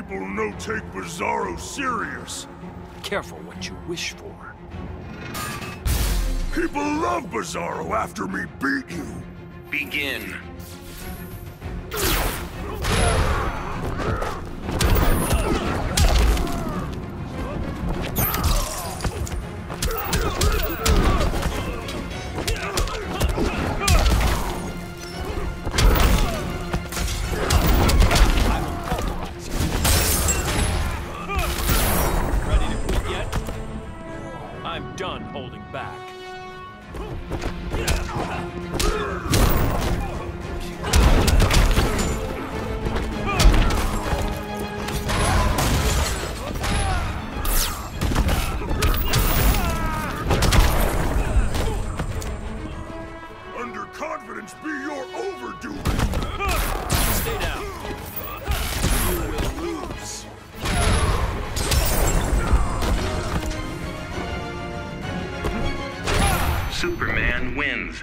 people no take Bizarro serious. Careful what you wish for. People love Bizarro after me beat you. Begin. Done holding back. Underconfidence be your Superman wins.